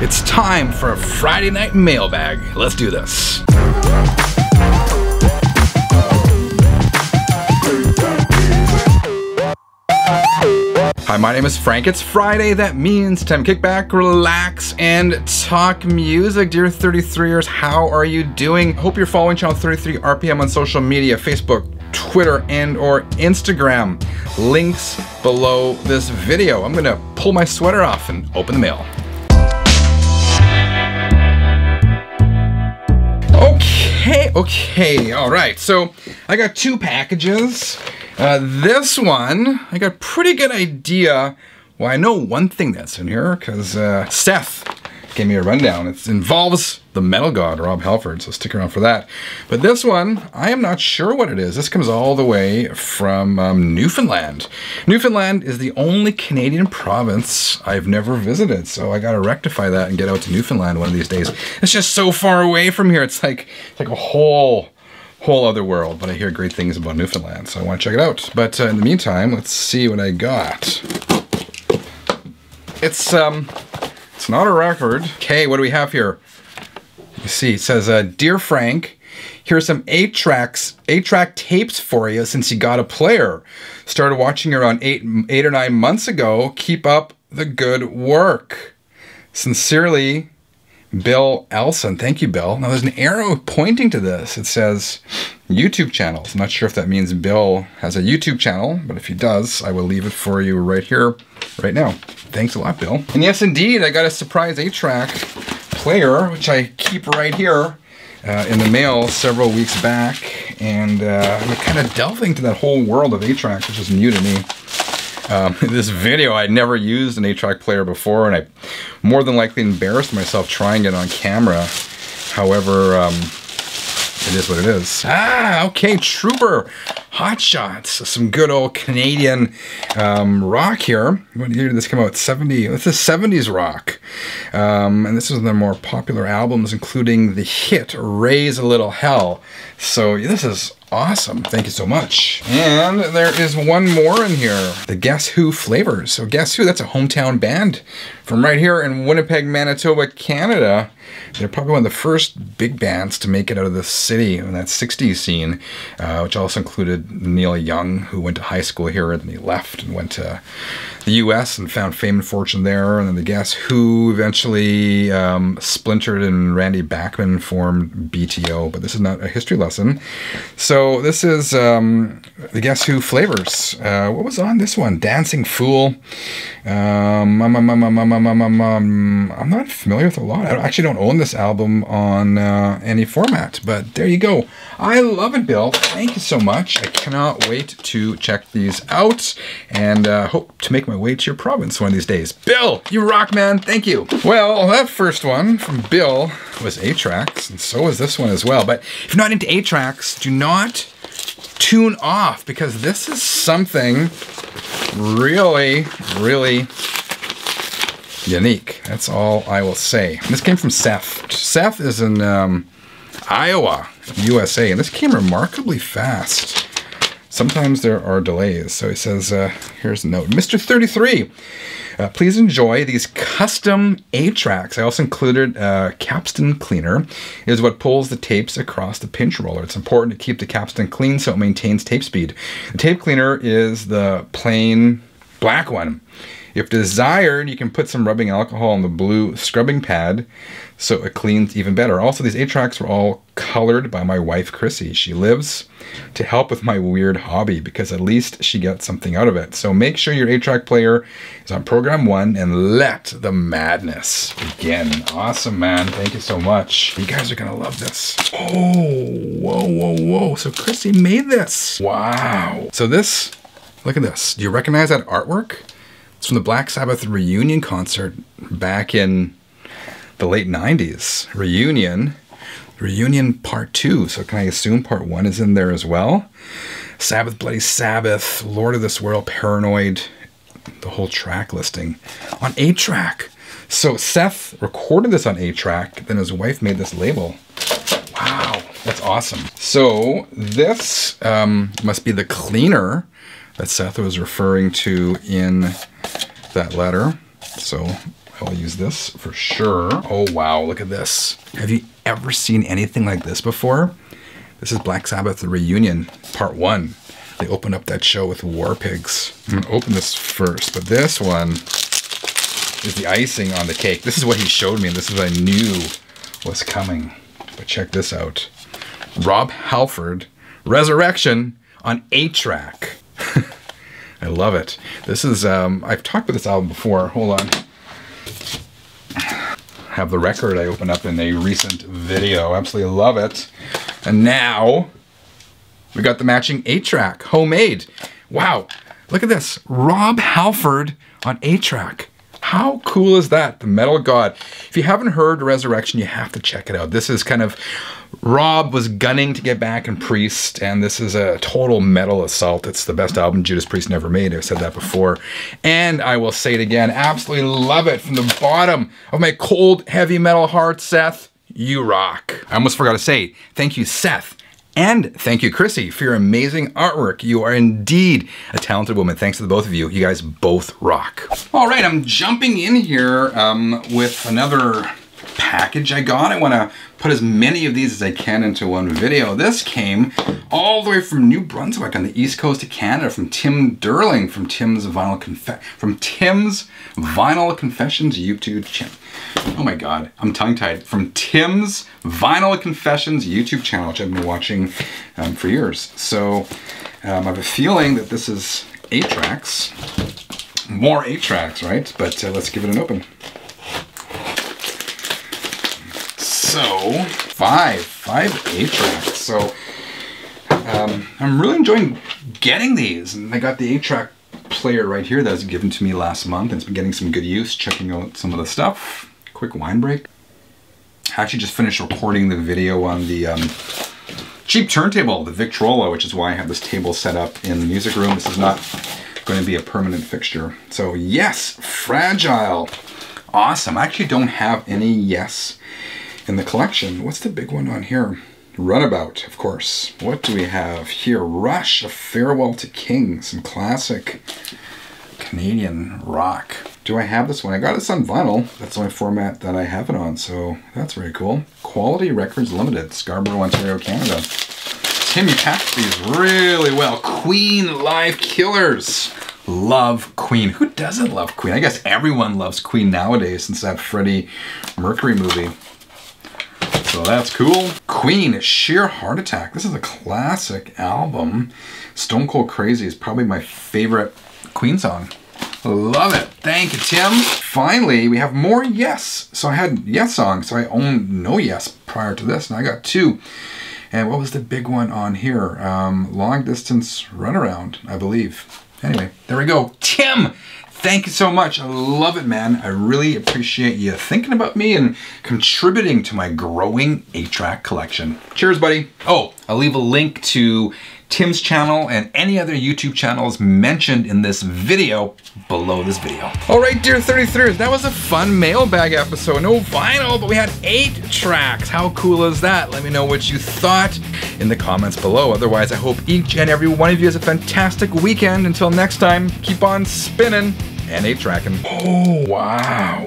It's time for a Friday night mailbag. Let's do this. Hi, my name is Frank. It's Friday. That means time to kick back, relax, and talk music. Dear 33ers, how are you doing? Hope you're following Channel 33 RPM on social media, Facebook, Twitter, and or Instagram. Links below this video. I'm gonna pull my sweater off and open the mail. Okay, all right. So I got two packages. Uh, this one, I got a pretty good idea. Well, I know one thing that's in here because uh, Seth gave me a rundown. It involves the metal god, Rob Halford, so stick around for that. But this one, I am not sure what it is. This comes all the way from um, Newfoundland. Newfoundland is the only Canadian province I've never visited, so I gotta rectify that and get out to Newfoundland one of these days. It's just so far away from here. It's like, it's like a whole whole other world, but I hear great things about Newfoundland, so I want to check it out. But uh, in the meantime, let's see what I got. It's um, it's not a record. Okay, what do we have here? You see, it says, uh, "Dear Frank, here's some eight tracks, eight track tapes for you since you got a player. Started watching around eight, eight or nine months ago. Keep up the good work. Sincerely, Bill Elson. Thank you, Bill. Now there's an arrow pointing to this. It says YouTube channels. I'm not sure if that means Bill has a YouTube channel, but if he does, I will leave it for you right here, right now. Thanks a lot, Bill. And yes, indeed, I got a surprise 8-track player, which I keep right here uh, in the mail several weeks back. And uh, I'm kind of delving into that whole world of 8-tracks, which is new to me. Um, this video, I'd never used an 8-track player before, and I more than likely embarrassed myself trying it on camera. However, um, it is what it is. Ah, okay, Trooper, Hot Shots, some good old Canadian um, rock here. What year did this come out? 70, it's a 70s rock. Um, and this is one of their more popular albums, including the hit Raise a Little Hell. So this is Awesome. Thank you so much. And there is one more in here. The Guess Who flavors. So Guess Who, that's a hometown band from right here in Winnipeg, Manitoba, Canada. They're probably one of the first big bands to make it out of the city in that 60s scene, uh, which also included Neil Young, who went to high school here and then he left and went to the U.S. and found fame and fortune there. And then the Guess Who eventually um, splintered and Randy Bachman formed BTO. But this is not a history lesson. So this is um, the Guess Who flavors. Uh, what was on this one? Dancing Fool. Um, um, um, um, I'm not familiar with a lot. I actually don't own this album on uh, any format, but there you go. I love it, Bill. Thank you so much. I cannot wait to check these out and uh, hope to make my way to your province one of these days. Bill, you rock, man. Thank you. Well, that first one from Bill was 8-tracks, and so was this one as well. But if you're not into 8-tracks, do not tune off because this is something really, really unique. That's all I will say. This came from Seth. Seth is in um, Iowa, USA, and this came remarkably fast. Sometimes there are delays. So he says, uh, here's a note. Mr. 33, uh, please enjoy these custom 8-tracks. I also included a capstan cleaner. It is what pulls the tapes across the pinch roller. It's important to keep the capstan clean so it maintains tape speed. The tape cleaner is the plain black one. If desired, you can put some rubbing alcohol on the blue scrubbing pad so it cleans even better. Also, these 8-tracks were all colored by my wife, Chrissy. She lives to help with my weird hobby because at least she gets something out of it. So make sure your 8-track player is on program 1 and let the madness begin. Awesome, man. Thank you so much. You guys are going to love this. Oh, whoa, whoa, whoa. So Chrissy made this. Wow. So this, look at this. Do you recognize that artwork? It's from the Black Sabbath reunion concert back in the late 90s. Reunion. Reunion Part 2. So can I assume Part 1 is in there as well? Sabbath, Bloody Sabbath, Lord of this World, Paranoid, the whole track listing on 8-track. So Seth recorded this on 8-track, then his wife made this label. Wow, that's awesome. So this um, must be the cleaner that Seth was referring to in that letter. So I'll use this for sure. Oh wow, look at this. Have you ever seen anything like this before? This is Black Sabbath The Reunion, part one. They opened up that show with War Pigs. I'm gonna open this first, but this one is the icing on the cake. This is what he showed me, and this is what I knew was coming. But check this out. Rob Halford, Resurrection on 8-track. I love it. This is, um, I've talked about this album before. Hold on. Have the record I opened up in a recent video. Absolutely love it. And now we got the matching 8-track, homemade. Wow, look at this. Rob Halford on 8-track. How cool is that? The Metal God. If you haven't heard Resurrection, you have to check it out. This is kind of Rob was gunning to get back in Priest, and this is a total metal assault. It's the best album Judas Priest never made. I've said that before. And I will say it again, absolutely love it from the bottom of my cold, heavy metal heart, Seth. You rock. I almost forgot to say, thank you, Seth. And thank you, Chrissy, for your amazing artwork. You are indeed a talented woman. Thanks to the both of you. You guys both rock. All right, I'm jumping in here um, with another package I got. I want to put as many of these as I can into one video. This came all the way from New Brunswick on the east coast of Canada from Tim Durling from Tim's Vinyl Conf from Tim's Vinyl Confessions YouTube channel. Oh my god, I'm tongue-tied. From Tim's Vinyl Confessions YouTube channel, which I've been watching um, for years. So um, I have a feeling that this is eight tracks. More eight tracks, right? But uh, let's give it an open. So, five, five eight tracks. So, um, I'm really enjoying getting these. And I got the eight track player right here that was given to me last month. And it's been getting some good use, checking out some of the stuff. Quick wine break. I actually just finished recording the video on the um, cheap turntable, the Victrola, which is why I have this table set up in the music room. This is not going to be a permanent fixture. So yes, fragile. Awesome. I actually don't have any yes in the collection. What's the big one on here? Roundabout, of course. What do we have here? Rush, A Farewell to King, some classic Canadian rock. Do I have this one? I got this on vinyl. That's the only format that I have it on, so that's very cool. Quality Records Limited, Scarborough, Ontario, Canada. Tim, you packed these really well. Queen Live Killers. Love Queen. Who doesn't love Queen? I guess everyone loves Queen nowadays since that Freddie Mercury movie. So that's cool. Queen, Sheer Heart Attack. This is a classic album. Stone Cold Crazy is probably my favorite Queen song. Love it. Thank you, Tim. Finally, we have more Yes. So I had Yessongs. So I owned no Yes prior to this, and I got two. And what was the big one on here? Um, long Distance Runaround, I believe. Anyway, there we go. Tim, Thank you so much. I love it, man. I really appreciate you thinking about me and contributing to my growing 8-track collection. Cheers, buddy. Oh, I'll leave a link to Tim's channel and any other YouTube channels mentioned in this video below this video. All right, dear 33ers, that was a fun mailbag episode. No vinyl, but we had eight tracks. How cool is that? Let me know what you thought in the comments below. Otherwise, I hope each and every one of you has a fantastic weekend. Until next time, keep on spinning and eight tracking. Oh, wow.